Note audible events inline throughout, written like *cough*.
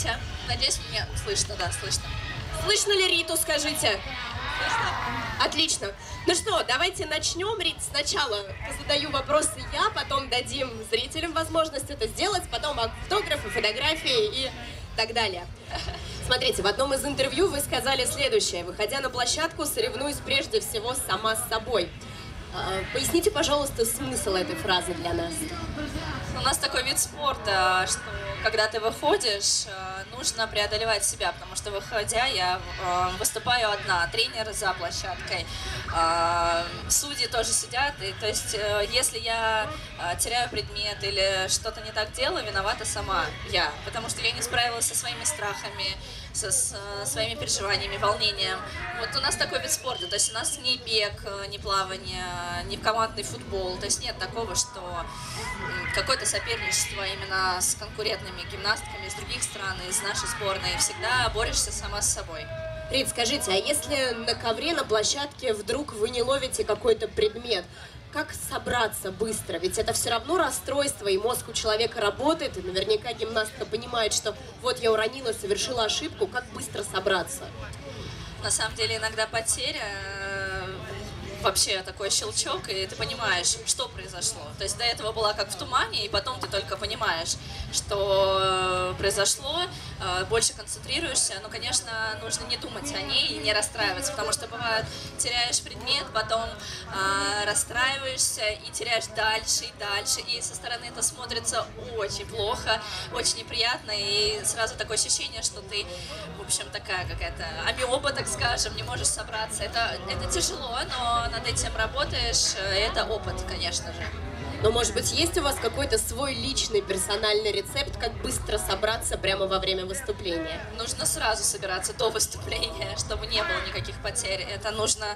Здравствуйте. Надеюсь, меня слышно, да, слышно. Слышно ли Риту, скажите? Отлично. Ну что, давайте начнем. Рит, сначала задаю вопросы я, потом дадим зрителям возможность это сделать, потом автографы, фотографии и так далее. Смотрите, в одном из интервью вы сказали следующее. Выходя на площадку, соревнуюсь прежде всего сама с собой. А, поясните, пожалуйста, смысл этой фразы для нас. У нас такой вид спорта, что когда ты выходишь, э, нужно преодолевать себя, потому что выходя, я э, выступаю одна, тренер за площадкой, э, судьи тоже сидят, и то есть если я теряю предмет или что-то не так делаю, виновата сама я, потому что я не справилась со своими страхами, со, с своими переживаниями, волнением. Вот у нас такой вид спорта, то есть у нас не бег, не плавание, не командный футбол, то есть нет такого, что какое-то соперничество именно с конкурентными гимнастками из других стран, из нашей сборной, всегда борешься сама с собой. Рит, скажите, а если на ковре, на площадке вдруг вы не ловите какой-то предмет, как собраться быстро? Ведь это все равно расстройство, и мозг у человека работает, и наверняка гимнастка понимает, что вот я уронила, совершила ошибку, как быстро собраться? На самом деле иногда потеря вообще такой щелчок, и ты понимаешь, что произошло. То есть до этого была как в тумане, и потом ты только понимаешь, что э, произошло, э, больше концентрируешься. Но, конечно, нужно не думать о ней и не расстраиваться, потому что бывает, теряешь предмет, потом э, расстраиваешься и теряешь дальше и дальше, и со стороны это смотрится очень плохо, очень неприятно, и сразу такое ощущение, что ты, в общем, такая какая-то амиоба, так скажем, не можешь собраться. Это, это тяжело, но над этим работаешь, э, это опыт, конечно же. Но, может быть, есть у вас какой-то свой личный персональный рецепт, как быстро собраться прямо во время выступления? Нужно сразу собираться до выступления, чтобы не было никаких потерь. Это нужно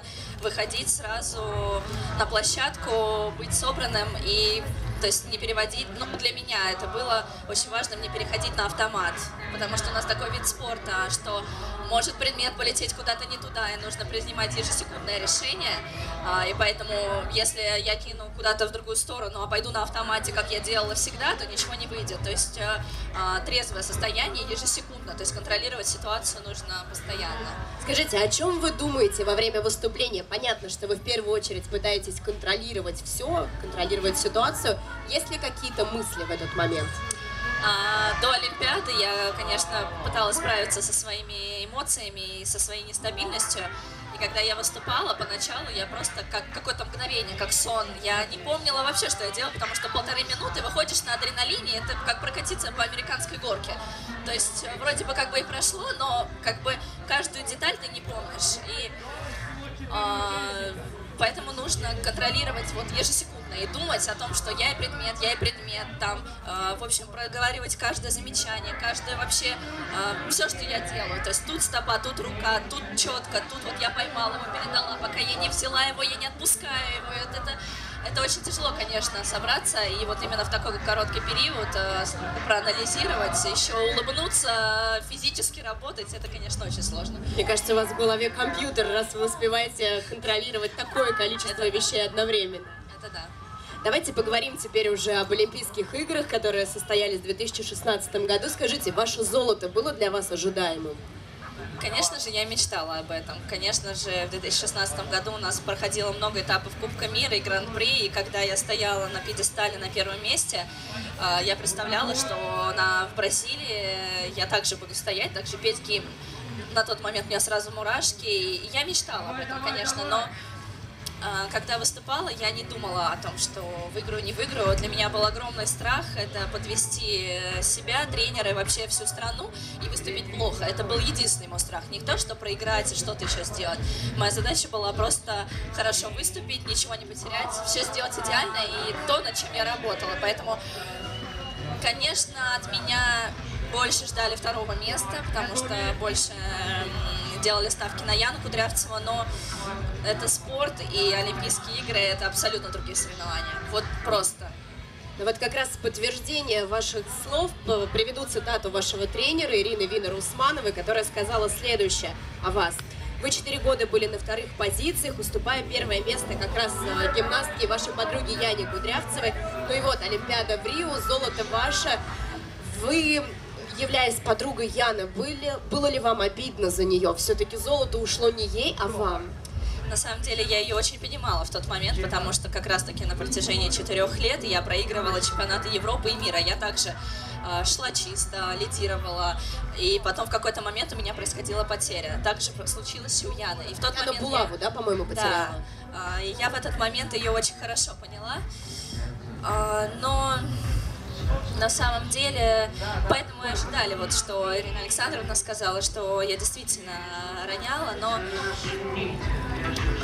выходить сразу на площадку, быть собранным и то есть не переводить, ну, для меня это было очень важно, мне переходить на автомат, потому что у нас такой вид спорта, что может предмет полететь куда-то не туда, и нужно принимать ежесекундное решение, а, и поэтому, если я кину куда-то в другую сторону, а пойду на автомате, как я делала всегда, то ничего не выйдет, то есть э, а, трезвое состояние ежесекундно, то есть контролировать ситуацию нужно постоянно. Скажите, о чем вы думаете во время выступления? Понятно, что вы в первую очередь пытаетесь контролировать все, контролировать ситуацию, есть ли какие-то мысли в этот момент? А, до Олимпиады я, конечно, пыталась справиться со своими эмоциями и со своей нестабильностью. И когда я выступала, поначалу я просто как какое-то мгновение, как сон. Я не помнила вообще, что я делала, потому что полторы минуты выходишь на адреналине, это как прокатиться по американской горке. То есть вроде бы как бы и прошло, но как бы каждую деталь ты не помнишь. И э, поэтому нужно контролировать вот ежесекундно и думать о том, что я и предмет, я и предмет, там, э, в общем, проговаривать каждое замечание, каждое вообще, э, все, что я делаю. То есть тут стопа, тут рука, тут четко, тут вот я поймала его, передала, пока я не взяла его, я не отпускаю его. Вот это, это очень тяжело, конечно, собраться и вот именно в такой короткий период э, проанализировать, еще улыбнуться, физически работать, это, конечно, очень сложно. Мне кажется, у вас в голове компьютер, раз вы успеваете контролировать такое количество это, вещей одновременно. Это да. Давайте поговорим теперь уже об Олимпийских играх, которые состоялись в 2016 году. Скажите, ваше золото было для вас ожидаемым? Конечно же, я мечтала об этом. Конечно же, в 2016 году у нас проходило много этапов Кубка мира и Гран-при, и когда я стояла на пьедестале на первом месте, а, я представляла, что на, в Бразилии я также буду стоять, также петь гимн. На тот момент у меня сразу мурашки, и я мечтала об этом, конечно, но когда выступала, я не думала о том, что выиграю, не выиграю. Для меня был огромный страх это подвести себя, тренера и вообще всю страну и выступить плохо. Это был единственный мой страх. Не то, что проиграть и что-то еще сделать. Моя задача была просто хорошо выступить, ничего не потерять, все сделать идеально и то, над чем я работала. Поэтому, конечно, от меня больше ждали второго места, потому что больше делали ставки на Яну Кудрявцева, но это спорт и Олимпийские игры – это абсолютно другие соревнования. Вот просто. Ну вот как раз подтверждение ваших слов приведу цитату вашего тренера Ирины Винер-Усмановой, которая сказала следующее о вас. Вы четыре года были на вторых позициях, уступая первое место как раз э, гимнастке вашей подруги Яне Кудрявцевой. Ну и вот, Олимпиада в Рио, золото ваше. Вы являясь подругой Яны, были, было ли вам обидно за нее? Все-таки золото ушло не ей, а вам. На самом деле я ее очень понимала в тот момент, потому что как раз-таки на протяжении четырех лет я проигрывала чемпионаты Европы и мира. Я также э, шла чисто, лидировала, и потом в какой-то момент у меня происходила потеря. Так же случилось и у Яны. И в тот Она момент Булаву, я... да, по-моему, потеряла? Да. И я в этот момент ее очень хорошо поняла. Э, но на самом деле, поэтому и ожидали, вот, что Ирина Александровна сказала, что я действительно роняла, но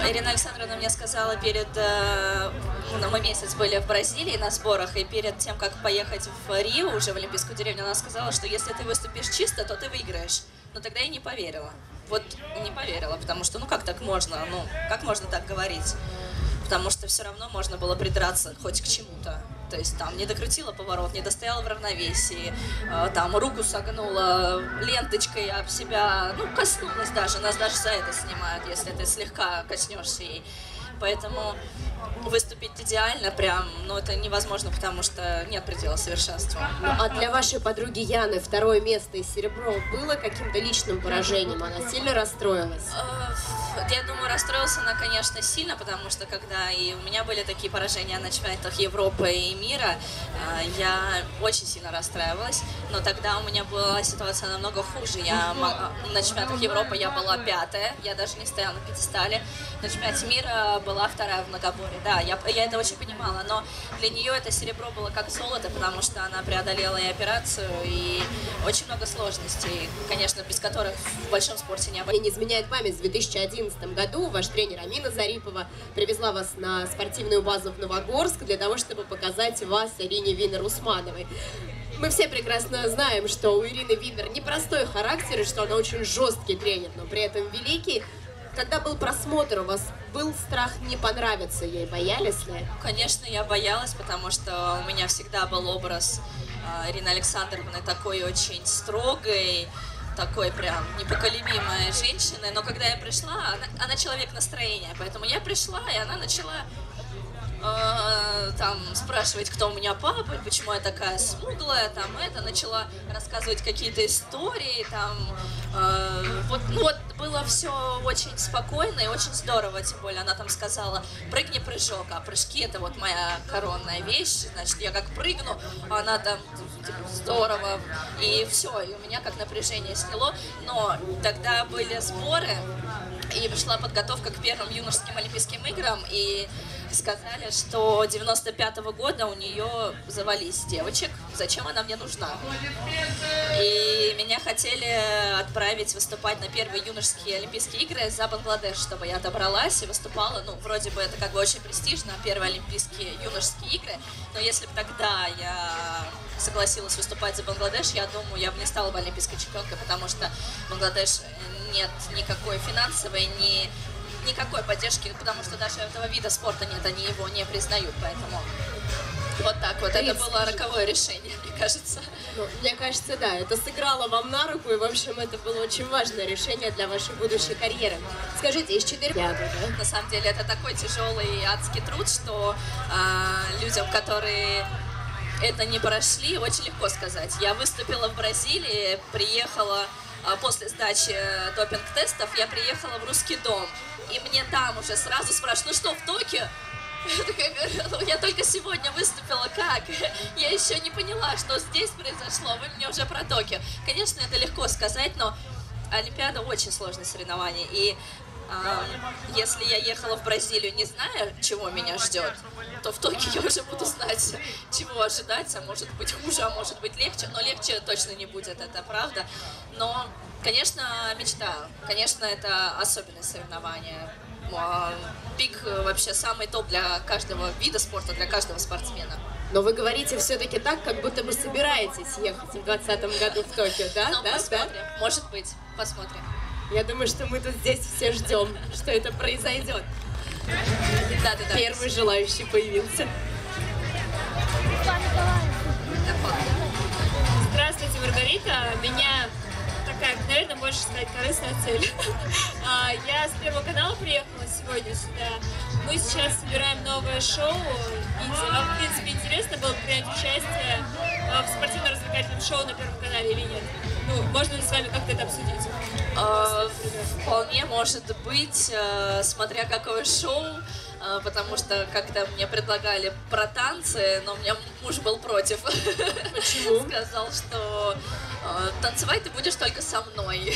Ирина Александровна мне сказала перед... э, Ну, мы месяц были в Бразилии на сборах, и перед тем, как поехать в Рио, уже в Олимпийскую деревню, она сказала, что если ты выступишь чисто, то ты выиграешь. Но тогда я не поверила. Вот не поверила, потому что, ну как так можно? Ну, как можно так говорить? Потому что все равно можно было придраться хоть к чему-то. То есть там не докрутила поворот, не достояла в равновесии, э, там руку согнула ленточкой об себя, ну, коснулась даже, нас даже за это снимают, если ты слегка коснешься ей. Поэтому выступить идеально прям, ну, это невозможно, потому что нет предела совершенства. Ну, а для вашей подруги Яны второе место и серебро было каким-то личным поражением? Она сильно расстроилась? Э, Я думаю, расстроилась она, конечно, сильно, потому что когда и у меня были такие поражения на чемпионатах Европы и мира, э, я очень сильно расстраивалась, но тогда у меня была ситуация намного хуже. Я мо- на чемпионатах Европы я была пятая, я даже не стояла на пьедестале. На чемпионате мира была вторая в многоборе. Да, я, я это очень понимала, но для нее это серебро было как золото, потому что она преодолела и операцию, и очень много сложностей, конечно, без которых в большом спорте не обойтись. Не изменяет память, в 2011 году ваш тренер Амина Зарипова привезла вас на спортивную базу в Новогорск для того, чтобы показать вас Ирине Винер-Усмановой. Мы все прекрасно знаем, что у Ирины Винер непростой характер и что она очень жесткий тренер, но при этом великий. Когда был просмотр, у вас был страх не понравиться ей? Боялись ли? Конечно, я боялась, потому что у меня всегда был образ э, Ирины Александровны такой очень строгой, такой прям непоколебимой женщины. Но когда я пришла, она, она человек настроения, поэтому я пришла, и она начала э, там спрашивать, кто у меня папа, почему я такая смуглая, там это, начала рассказывать какие-то истории, там, э, вот, ну вот было все очень спокойно и очень здорово, тем более она там сказала, прыгни прыжок, а прыжки это вот моя коронная вещь, значит, я как прыгну, она там типа, здорово, и все, и у меня как напряжение сняло, но тогда были сборы, и шла подготовка к первым юношеским Олимпийским играм, и сказали, что 95-го года у нее завались девочек, зачем она мне нужна. И меня хотели отправить выступать на первые юношеские Олимпийские игры за Бангладеш, чтобы я добралась и выступала, ну, вроде бы это как бы очень престижно, первые Олимпийские юношеские игры, но если бы тогда я согласилась выступать за Бангладеш, я думаю, я бы не стала бы олимпийской чемпионкой, потому что Бангладеш нет никакой финансовой, ни никакой поддержки, потому что даже этого вида спорта нет, они его не признают, поэтому вот так вот. Это было роковое решение, *laughs* мне кажется. Ну, мне кажется, да, это сыграло вам на руку, и, в общем, это было очень важное решение для вашей будущей карьеры. Скажите, из четырех... Я, да? На самом деле это такой тяжелый и адский труд, что а, людям, которые это не прошли, очень легко сказать. Я выступила в Бразилии, приехала а, после сдачи э, допинг-тестов, я приехала в русский дом, и мне там уже сразу спрашивают, ну что, в Токио? Я такая говорю, ну я только сегодня выступила, как? Я еще не поняла, что здесь произошло, вы мне уже про Токио. Конечно, это легко сказать, но Олимпиада очень сложное соревнование, и а, если я ехала в Бразилию, не зная, чего меня ждет, то в Токио я уже буду знать, чего ожидать, а может быть хуже, а может быть легче, но легче точно не будет, это правда. Но, конечно, мечта, конечно, это особенное соревнование. А, Пик э, вообще самый топ для каждого вида спорта, для каждого спортсмена. Но вы говорите все-таки так, как будто вы собираетесь ехать в 2020 году в Токио, да? Но да, да? посмотрим, может быть, посмотрим. Я думаю, что мы тут здесь все ждем, *laughs* что это произойдет. Да, да, да. Первый желающий появился. Здравствуйте, Маргарита. Меня такая, наверное, больше сказать, корыстная цель. *laughs* А, я с Первого канала приехала сегодня сюда. Мы сейчас собираем новое шоу. И вам, в принципе, интересно было бы принять участие а, в спортивно-развлекательном шоу на Первом канале или нет? Ну, можно ли с вами как-то это обсудить? А, вполне может быть, э, смотря какое шоу, э, потому что как-то мне предлагали про танцы, но у меня муж был против. Почему? *laughs* Сказал, что танцевать ты будешь только со мной.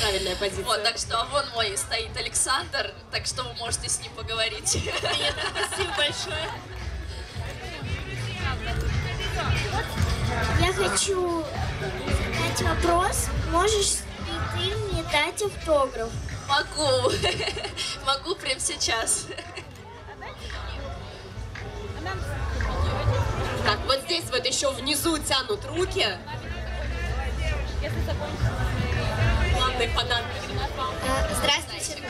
Правильная позиция. Вот, так что вон мой стоит Александр, так что вы можете с ним поговорить. Спасибо большое. Я хочу задать вопрос. Можешь ли ты мне дать автограф? Могу. Могу прямо сейчас. Так, вот здесь вот еще внизу тянут руки. Главный фанат. А, Здравствуйте.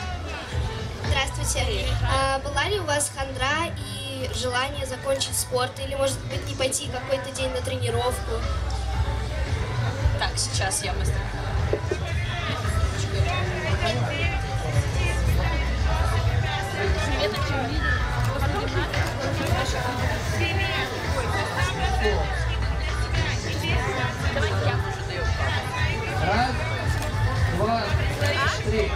Здравствуйте. А, Была ли у вас хандра и желание закончить спорт? Или, может быть, не пойти какой-то день на тренировку? Так, сейчас я быстро. Раз, три.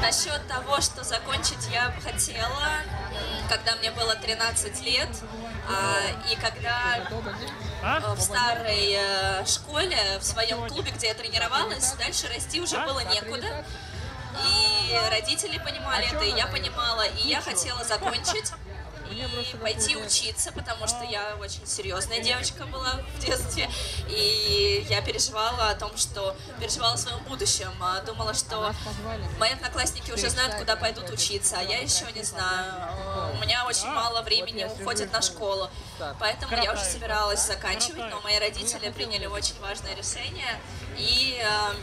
Насчет того, что закончить я бы хотела, когда мне было 13 лет, а, и когда э, в старой э, школе, в своем клубе, где я тренировалась, дальше расти уже было некуда. И родители понимали это, и я понимала, и я хотела закончить и пойти учиться, потому что я очень серьезная девочка была в детстве, и я переживала о том, что переживала о своем будущем, а, думала, что мои одноклассники уже знают, куда пойдут учиться, а я еще не знаю. У меня очень мало времени уходит на школу, поэтому я уже собиралась заканчивать, но мои родители приняли очень важное решение и э,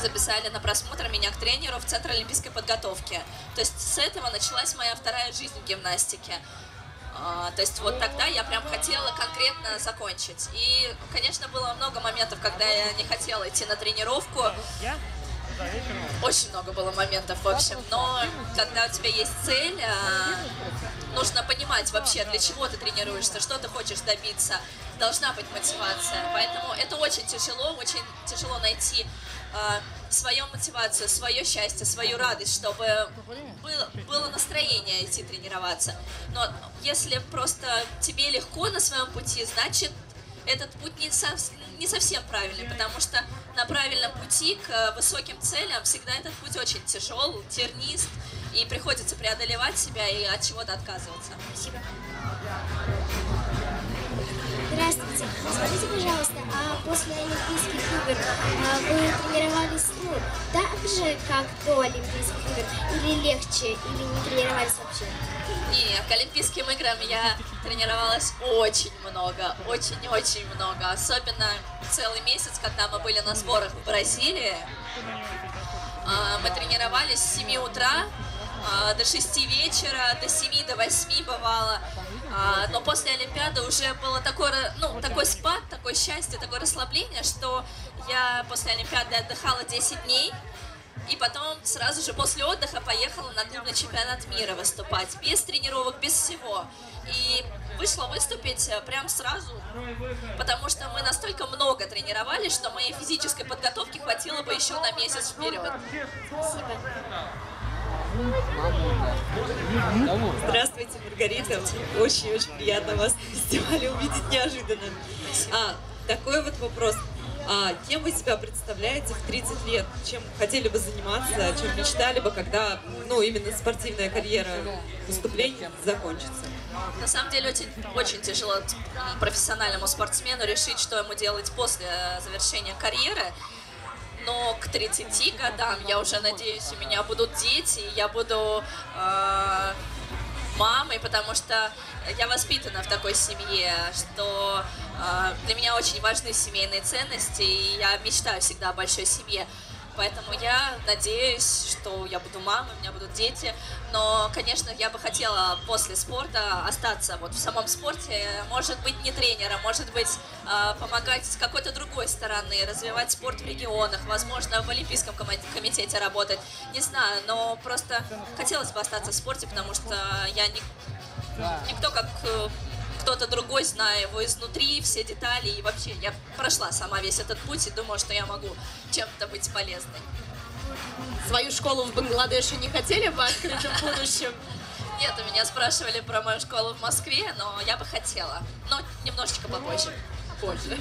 записали на просмотр меня к тренеру в Центр олимпийской подготовки. То есть с этого началась моя вторая жизнь в гимнастике. А, То есть вот тогда я прям хотела конкретно закончить. И, конечно, было много моментов, когда я не хотела идти на тренировку. Очень много было моментов, в общем. Но когда у тебя есть цель, а, нужно понимать вообще, для чего ты тренируешься, что ты хочешь добиться. Должна быть мотивация. Поэтому это очень тяжело, очень тяжело найти а, свою мотивацию, свое счастье, свою радость, чтобы было, было настроение идти тренироваться. Но если просто тебе легко на своем пути, значит этот путь не, сов- не совсем правильный, потому что на правильном пути к э, высоким целям всегда этот путь очень тяжел, тернист, и приходится преодолевать себя и от чего-то отказываться. Спасибо. Здравствуйте. Скажите, пожалуйста, а после Олимпийских игр а, вы тренировались ну, так же, как до Олимпийских игр? Или легче, или не тренировались вообще? И к Олимпийским играм я тренировалась очень много, очень-очень много. Особенно целый месяц, когда мы были на сборах в Бразилии. А, Мы тренировались с 7 утра а, до 6 вечера, до 7, до 8 бывало. А, Но после Олимпиады уже было такое, ну, такой спад, такое счастье, такое расслабление, что я после Олимпиады отдыхала 10 дней. И потом сразу же после отдыха поехала на клубный чемпионат мира выступать. Без тренировок, без всего. И вышла выступить э, прям сразу, потому что мы настолько много тренировались, что моей физической подготовки хватило бы еще на месяц вперед. Здравствуйте, Маргарита. Очень-очень приятно вас *laughs* на фестивале увидеть неожиданно. А, такой вот вопрос. А, кем вы себя представляете в 30 лет? Чем хотели бы заниматься, чем мечтали бы, когда, ну, именно спортивная карьера выступлений закончится? На самом деле очень, очень тяжело профессиональному спортсмену решить, что ему делать после э, завершения карьеры. Но к 30 годам я уже надеюсь, у меня будут дети, и я буду э, мамой, потому что я воспитана в такой семье, что э, для меня очень важны семейные ценности, и я мечтаю всегда о большой семье. Поэтому я надеюсь, что я буду мамой, у меня будут дети. Но, конечно, я бы хотела после спорта остаться вот в самом спорте. Может быть, не тренером, может быть, э, помогать с какой-то другой стороны, развивать спорт в регионах, возможно, в Олимпийском коми- комитете работать. Не знаю, но просто хотелось бы остаться в спорте, потому что я не, никто как э, кто-то другой, зная его изнутри, все детали. И вообще, я прошла сама весь этот путь и думаю, что я могу чем-то быть полезной. Свою школу в Бангладеше не хотели бы открыть в *laughs* будущем? Нет, у меня спрашивали про мою школу в Москве, но я бы хотела. Но немножечко попозже. Позже.